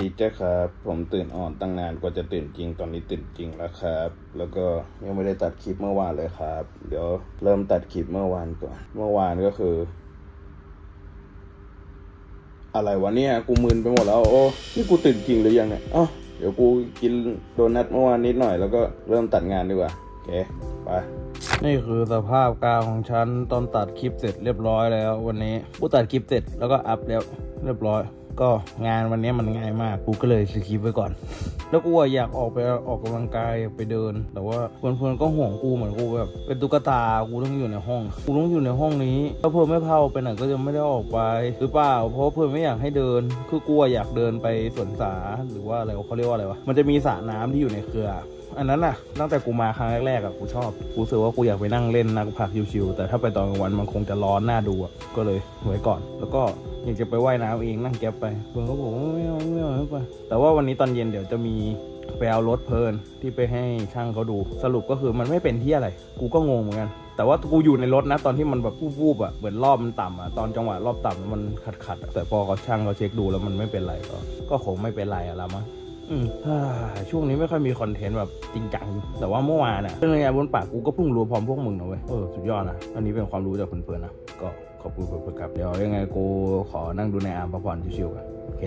ดีเจ้าครับ ผมตื่นอ่อนตั้งนานกว่าจะตื่นจริง ตอนนี้ตื่นจริงแล้วครับ แล้วก็ยังไม่ได้ตัดคลิปเมื่อวานเลยครับ เดี๋ยวเริ่มตัดคลิปเมื่อวานก่อน เมื่อวานก็คือ อะไรวะเนี่ย กูมึนไปหมดแล้ว โอ้นี่กูตื่นจริงหรือยังเนี่ยอ๋อเดี๋ยวกูกินโดนัทเมื่อวานนิดหน่อยแล้วก็เริ่มตัดงานดีกว่าโอเคไปนี่คือสภาพกลางของฉันตอนตัดคลิปเสร็จเรียบร้อยแล้ว วันนี้กูตัดคลิปเสร็จแล้วก็อัพแล้วเรียบร้อย ก็งานวันนี้มันง่ายมากกูก็เลยสคริปไว้ก่อน แล้วกูอะอยากออกไปออกกำลังกายอยากไปเดิน แต่ว่าเพื่อนๆก็ห่วงกูเหมือนกูแบบเป็นตุ๊กตากูต้องอยู่ในห้อง กูต้องอยู่ในห้องนี้ถ้าเพื่อนไม่เผาไปไหนก็จะไม่ได้ออกไปหรือเปล่าเพราะเพื่อนไม่อยากให้เดิน คือกูอะอยากเดินไปสวนสาหรือว่าอะไรเขาเรียกว่าอะไรวะมันจะมีสระน้ำที่อยู่ในเครือ อันนั้นน่ะตั้งแต่กูมาครั้งแรกๆอะกูชอบ กูรู้สึกว่ากูอยากไปนั่งเล่นนักพักชิวๆแต่ถ้าไปตอนกลางวันมันคงจะร้อนหน่าดูอะก็เลยไว้ก่อน แล้วก็อยากจะไปว่ายน้ำเองนั่งแก๊ปไปเพื่อนก็บอกว่าไม่เอาไม่เอาไม่ไปแต่ว่าวันนี้ตอนเย็นเดี๋ยวจะมีไปเอารถเพลินที่ไปให้ช่างเขาดู สรุปก็คือมันไม่เป็นที่อะไร กูก็งงเหมือนกัน แต่ว่ากูอยู่ในรถนะ ตอนที่มันแบบวูบๆอะเหมือนรอบมันต่ำอะตอนจังหวะรอบต่ำมันขัดๆอะแต่พอเขาช่างเขาเช็คดูแล้วมันไม่เป็นไรก็ก็คงไม่เป็นไรอะละมั้ง ช่วงนี้ไม่ค่อยมีคอนเทนต์แบบจริงจัง แต่ว่าเมื่อวานอะเรื่องงานบนปากกูก็เพิ่งรู้พร้อมพวกมึงนะเว้ย เออ สุดยอดนะ อันนี้เป็นความรู้จากเพื่อนๆนะ ก็ขอบคุณเพื่อนๆครับ เดี๋ยวยังไงกูขอนั่งดูในอาร์มพักผ่อนชิวๆกันโอเค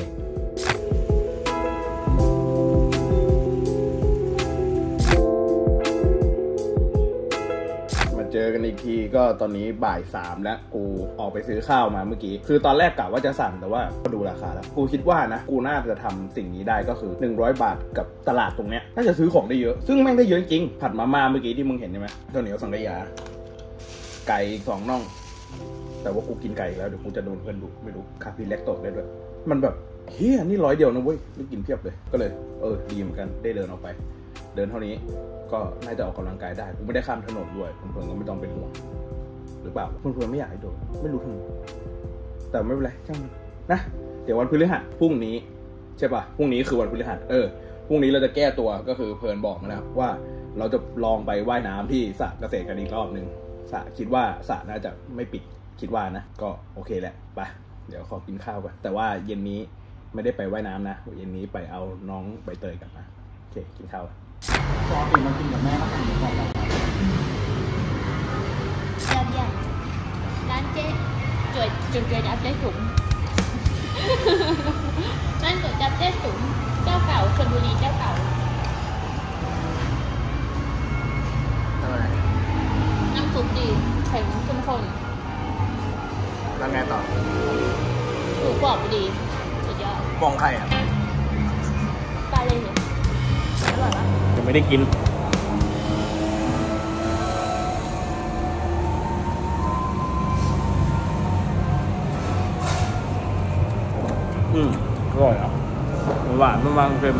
อกันอีกทีก็ตอนนี้บ่ายสามแล้วกูออกไปซื้อข้าวมาเมื่อกี้ คือตอนแรกกะว่าจะสั่งแต่ว่าก็ดูราคาแล้ว กูคิดว่านะกูน่าจะทำสิ่งนี้ได้ก็คือ 100 บาทกับตลาดตรงเนี้ยน่าจะซื้อของได้เยอะ ซึ่งแม่งได้เยอะจริง ผัดมาม่าเมื่อกี้ที่มึงเห็นใช่ไหมข้าวเหนียวสังขยา ไก่สองน่อง แต่ว่ากูกินไก่แล้วเดี๋ยวกูจะโดนเพื่อนดุไม่รู้คาพิเล็กโตได้ด้วย มันแบบเฮียนี่ร้อยเดียวนะเว้ยไม่กินเพียบเลย ก็เลย เออดีเหมือนกันได้เดินออกไป ดินเท่านี้ ก็น่าจะออกกำลังกายได้กูไม่ได้ข้ามถนนด้วยเพื่อนๆก็ไม่ต้องเป็นห่วงหรือเปล่าเพื่อนๆไม่อยากให้โดนไม่รู้ทำไมแต่ไม่เป็นไรช่างมันนะเดี๋ยววันพฤหัสพรุ่งนี้ใช่ปะพรุ่งนี้คือวันพฤหัสเออพรุ่งนี้เราจะแก้ตัวก็คือเพลินบอกมาแล้วว่าเราจะลองไปว่ายน้ำที่สระเกษตรกันอีกรอบหนึ่งสระคิดว่าสระน่าจะไม่ปิดคิดว่านะ ก็โอเคแหละไปเดี๋ยวขอกินข้าวก่อนแต่ว่าเย็นนี้ไม่ได้ไปว่ายน้ำนะ เย็นนี้ไปเอาน้องใบเตยกลับมา โอเค กินข้าว ปกติมากินกับแม่ก็สั่งก่อนแบบยำใหญ่ร้านเจ๊จุดจุดเกิดจับเจ๊จุ๋มร้านจุดจับเจ๊จุ๋มเจ้าเก่าชลบุรีเจ้าเก่าอะไรน้ำซุปดีไข่มุกเข้มข้นแล้วไงต่อหมูกรอบดีสุดยอดมองใครอะ ไม่ได้กิน อืมอร่อยอะ หวานมันบางเค็ม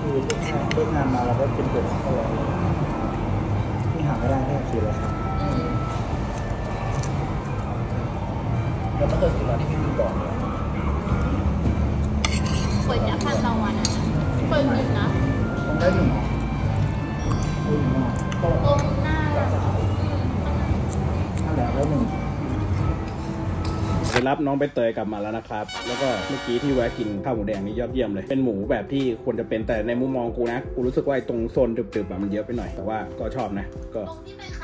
คือเลิกงานมาเราก็กินเป็ดก็เลยที่หาไม่ได้แค่คืออะไรครับอืมแล้วไม่เคยกินอะไรที่พี่บอก รับน้องไปเตยกลับมาแล้วนะครับ แล้วก็เมื่อกี้ที่แวะกินข้าวหมูแดงนี่ยอดเยี่ยมเลย เป็นหมูแบบที่ควรจะเป็นแต่ในมุมมองกูนะ กูรู้สึกว่าไอ้ตรงโซนดึบๆแบบมันเยอะไปหน่อย แต่ว่าก็ชอบนะ ก็ตรงที่เป็นไข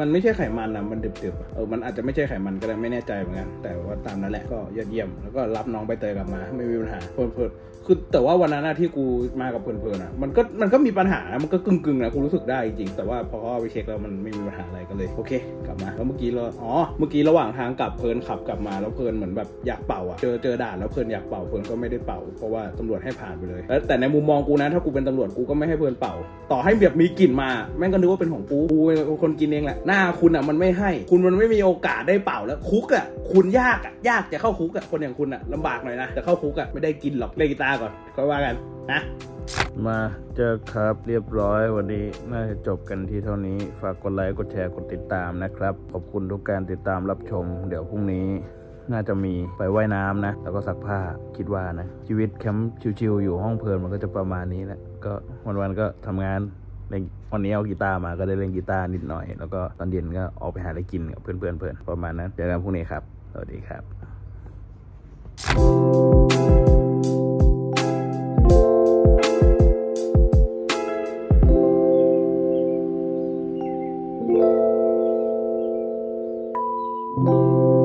มันไม่ใช่ไขมันนะมันดึบๆเออมันอาจจะไม่ใช่ไขมันก็ได้ไม่แน่ใจเหมือนกันแต่ว่าตามนั้นแหละก็ยอดเยี่ยมแล้วก็รับน้องใบเตยกลับมาไม่มีปัญหาเพลินๆคือแต่ว่าวันนั้นที่กูมากับเพลินๆอะมันก็มันก็มีปัญหามันก็กึ่งๆนะกูรู้สึกได้จริงๆแต่ว่าพอเขาเอาไปเช็คแล้วมันไม่มีปัญหาอะไรก็เลยโอเค กลับมาแล้วเมื่อกี้เราอ๋อเมื่อกี้ระหว่างทางกลับเพลินขับกลับมาแล้วเพลินเหมือนแบบอยากเป่าอะเจอเจอด่านแล้วเพลินอยากเป่าเพลินก็ไม่ได้เป่า เพราะว่าตำรวจให้ผ่านไปเลยแล้วแต่ในมุมมองกูนะถ้ากูเป็นตำรวจกูก็ไม่ให้เพลินเป่า ต่อให้แบบมีกลิ่นมาแม่งก็นึกว่าเป็นของกูกูเป็นคนกินเองแหละหน้าคุณอะมันไม่ให้ คุณมันไม่มีโอกาสได้เป่าแล้วคุกอะคุณยากอะยากจะเข้าคุกอะคนอย่างคุณอะลำบากหน่อยนะจะเข้าคุกอะไม่ได้กินหรอกเล่นกีตาร์ก่อนค่อยว่ากันนะมาเจอครับเรียบร้อยวันนี้น่าจะจบกันที่เท่านี้ ฝากกดไลค์กดแชร์กดติดตามนะครับ ขอบคุณทุกการติดตามรับชม เดี๋ยวพรุ่งนี้น่าจะมีไปว่ายน้ำนะ แล้วก็ซักผ้าคิดว่านะ ชีวิตแคมป์ชิวๆอยู่ห้องเพลินมันก็จะประมาณนี้แหละก็วันๆก็ทำงาน เล่นวันนี้เอากีตาร์มาก็ได้เล่นกีตาร์นิดหน่อย แล้วก็ตอนเย็นก็ออกไปหาอะไรกินกับเพื่อนๆเพื่อนประมาณนั้นเจอกันพรุ่งนี้ครับ สวัสดีครับเ